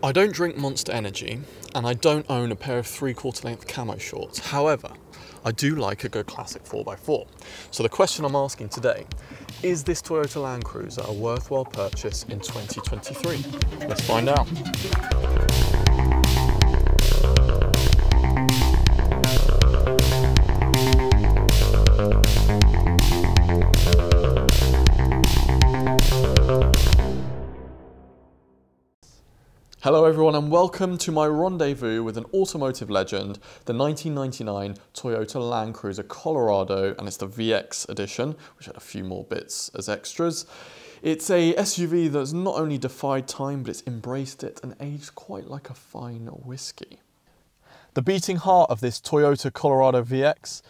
I don't drink Monster Energy and I don't own a pair of three quarter length camo shorts. However, I do like a good classic 4x4. So the question I'm asking today, is this Toyota Land Cruiser a worthwhile purchase in 2023? Let's find out. Hello everyone and welcome to my rendezvous with an automotive legend, the 1999 Toyota Land Cruiser Colorado and it's the VX edition, which had a few more bits as extras. It's a SUV that's not only defied time but it's embraced it and aged quite like a fine whiskey. The beating heart of this Toyota Colorado VX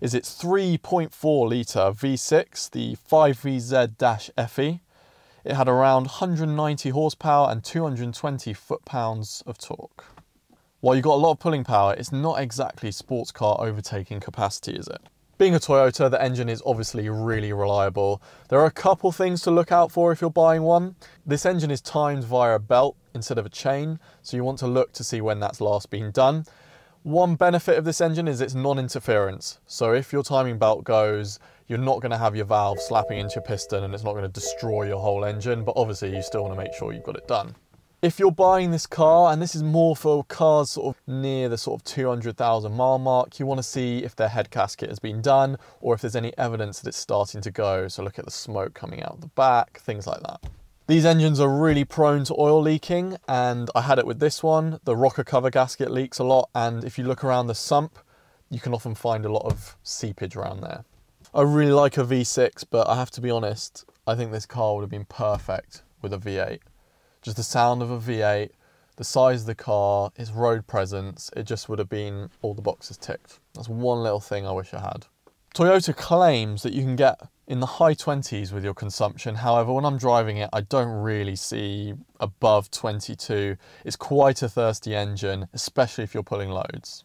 is its 3.4 litre V6, the 5VZ-FE, it had around 190 horsepower and 220 foot-pounds of torque. While you've got a lot of pulling power, it's not exactly sports car overtaking capacity, is it? Being a Toyota, the engine is obviously really reliable. There are a couple things to look out for if you're buying one. This engine is timed via a belt instead of a chain, so you want to look to see when that's last been done. One benefit of this engine is its non-interference. So if your timing belt goes, you're not going to have your valve slapping into your piston and it's not going to destroy your whole engine, but obviously you still want to make sure you've got it done. If you're buying this car, and this is more for cars sort of near the sort of 200,000 mile mark, you want to see if their head gasket has been done or if there's any evidence that it's starting to go. So look at the smoke coming out the back, things like that. These engines are really prone to oil leaking and I had it with this one. The rocker cover gasket leaks a lot and if you look around the sump, you can often find a lot of seepage around there. I really like a V6, but I have to be honest, I think this car would have been perfect with a V8. Just the sound of a V8, the size of the car, its road presence, it just would have been all the boxes ticked. That's one little thing I wish I had. Toyota claims that you can get in the high 20s with your consumption. However, when I'm driving it, I don't really see above 22. It's quite a thirsty engine, especially if you're pulling loads.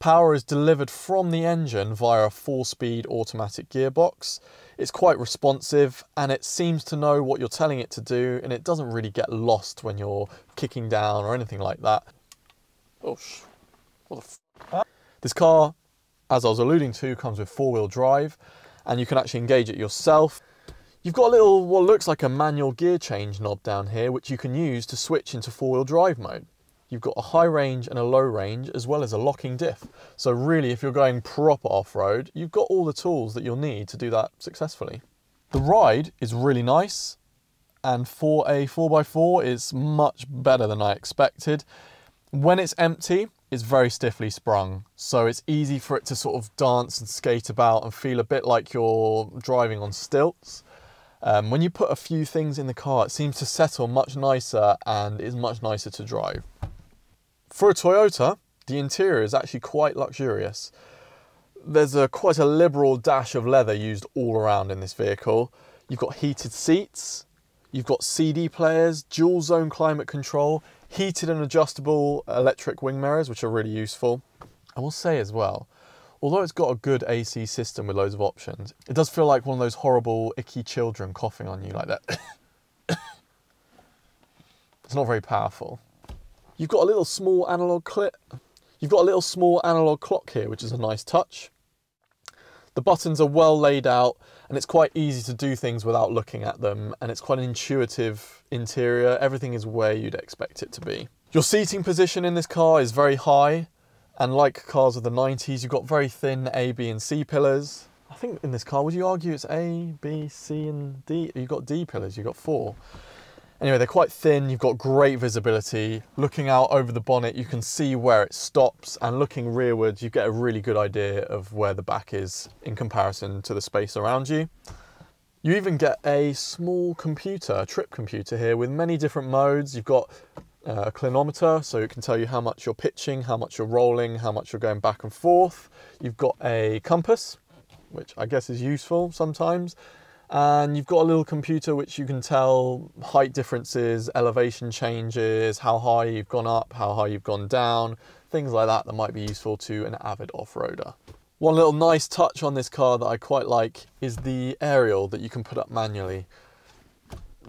Power is delivered from the engine via a four-speed automatic gearbox. It's quite responsive and it seems to know what you're telling it to do and it doesn't really get lost when you're kicking down or anything like that. Oh, what the this car, as I was alluding to, comes with four-wheel drive and you can actually engage it yourself. You've got a little, what looks like a manual gear change knob down here, which you can use to switch into four-wheel drive mode. You've got a high range and a low range, as well as a locking diff. So really, if you're going proper off-road, you've got all the tools that you'll need to do that successfully. The ride is really nice, and for a 4x4, it's much better than I expected. When it's empty, it's very stiffly sprung, so it's easy for it to sort of dance and skate about and feel a bit like you're driving on stilts. Um, when you put a few things in the car, it seems to settle much nicer and is much nicer to drive. For a Toyota, the interior is actually quite luxurious. There's a quite a liberal dash of leather used all around in this vehicle. You've got heated seats, you've got CD players, dual zone climate control, heated and adjustable electric wing mirrors, which are really useful. I will say as well, although it's got a good AC system with loads of options, it does feel like one of those horrible, icky children coughing on you like that. it's not very powerful. You've got a little small analog clip. You've got a little small analog clock here, which is a nice touch. The buttons are well laid out and it's quite easy to do things without looking at them and it's quite an intuitive interior. Everything is where you'd expect it to be. Your seating position in this car is very high and like cars of the 90s, you've got very thin A, B and C pillars. I think in this car, would you argue it's A, B, C and D? You've got D pillars, you've got four. Anyway, they're quite thin, you've got great visibility. Looking out over the bonnet, you can see where it stops, and looking rearwards, you get a really good idea of where the back is in comparison to the space around you. You even get a small computer, a trip computer here with many different modes. You've got uh, a clinometer, so it can tell you how much you're pitching, how much you're rolling, how much you're going back and forth. You've got a compass, which I guess is useful sometimes and you've got a little computer which you can tell height differences, elevation changes, how high you've gone up, how high you've gone down, things like that that might be useful to an avid off-roader. One little nice touch on this car that I quite like is the aerial that you can put up manually.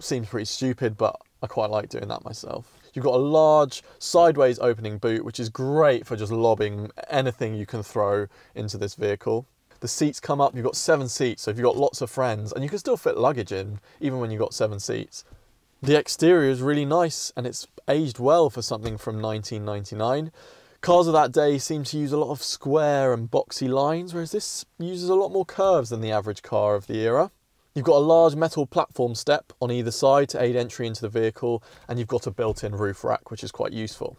Seems pretty stupid, but I quite like doing that myself. You've got a large sideways opening boot, which is great for just lobbing anything you can throw into this vehicle. The seats come up, you've got seven seats, so if you've got lots of friends, and you can still fit luggage in, even when you've got seven seats. The exterior is really nice, and it's aged well for something from 1999. Cars of that day seem to use a lot of square and boxy lines, whereas this uses a lot more curves than the average car of the era. You've got a large metal platform step on either side to aid entry into the vehicle, and you've got a built-in roof rack, which is quite useful.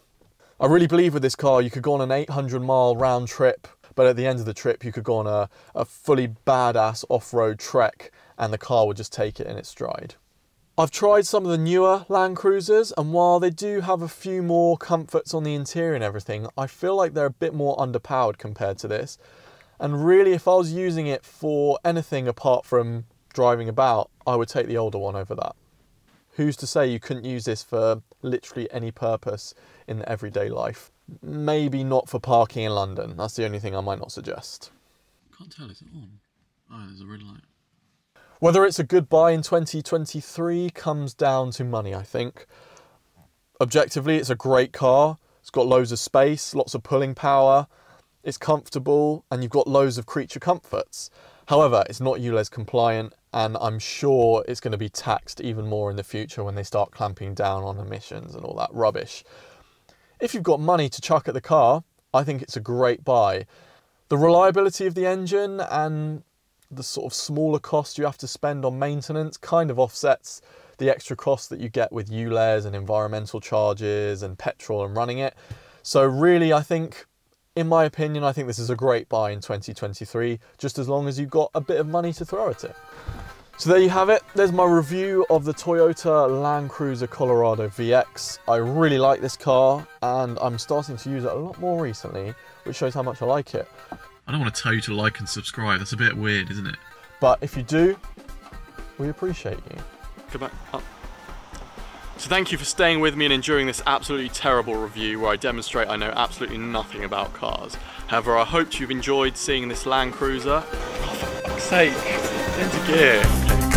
I really believe with this car you could go on an 800 mile round trip but at the end of the trip, you could go on a, a fully badass off road trek and the car would just take it in its stride. I've tried some of the newer Land Cruisers, and while they do have a few more comforts on the interior and everything, I feel like they're a bit more underpowered compared to this. And really, if I was using it for anything apart from driving about, I would take the older one over that. Who's to say you couldn't use this for literally any purpose in everyday life? Maybe not for parking in London. That's the only thing I might not suggest. Can't tell, is it on? Oh, there's a red light. Whether it's a good buy in 2023 comes down to money, I think. Objectively, it's a great car. It's got loads of space, lots of pulling power, it's comfortable, and you've got loads of creature comforts. However, it's not ULEZ compliant, and I'm sure it's going to be taxed even more in the future when they start clamping down on emissions and all that rubbish. If you've got money to chuck at the car, I think it's a great buy. The reliability of the engine and the sort of smaller cost you have to spend on maintenance kind of offsets the extra cost that you get with ULEZ and environmental charges and petrol and running it. So really, I think, in my opinion, I think this is a great buy in 2023, just as long as you've got a bit of money to throw at it. So there you have it. There's my review of the Toyota Land Cruiser Colorado VX. I really like this car and I'm starting to use it a lot more recently, which shows how much I like it. I don't want to tell you to like and subscribe. That's a bit weird, isn't it? But if you do, we appreciate you. Come back up. So thank you for staying with me and enduring this absolutely terrible review where I demonstrate I know absolutely nothing about cars. However, I hope you've enjoyed seeing this Land Cruiser. Oh, for fuck's sake, into gear.